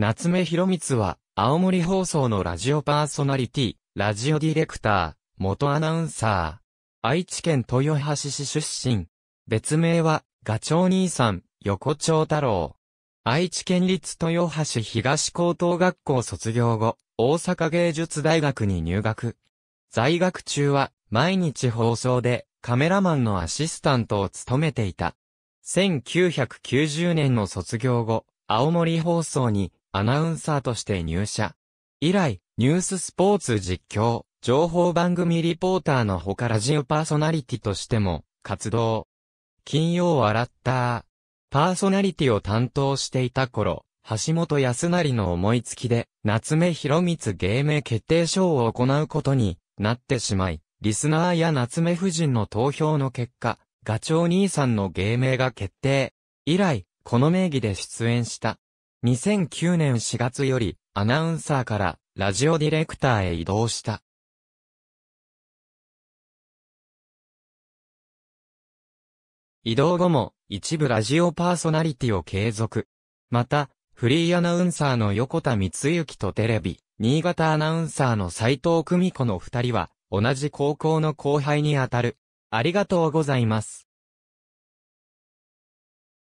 夏目博光は、青森放送のラジオパーソナリティ、ラジオディレクター、元アナウンサー。愛知県豊橋市出身。別名は、ガチョウ兄さん、横丁太郎。愛知県立豊橋東高等学校卒業後、大阪芸術大学に入学。在学中は、毎日放送で、カメラマンのアシスタントを務めていた。1990年の卒業後、青森放送にアナウンサーとして入社。以来、ニューススポーツ実況、情報番組リポーターのほかラジオパーソナリティとしても活動。金曜笑ったパーソナリティを担当していた頃、橋本康成の思いつきで、夏目博光芸名決定賞を行うことになってしまい、リスナーや夏目夫人の投票の結果、ガチョウ兄さんの芸名が決定。以来、この名義で出演した。2009年4月より、アナウンサーからラジオディレクターへ移動した。移動後も、一部ラジオパーソナリティを継続。また、フリーアナウンサーの横田光之とテレビ、新潟アナウンサーの斉藤久美子の二人は、同じ高校の後輩にあたる。ありがとうございます。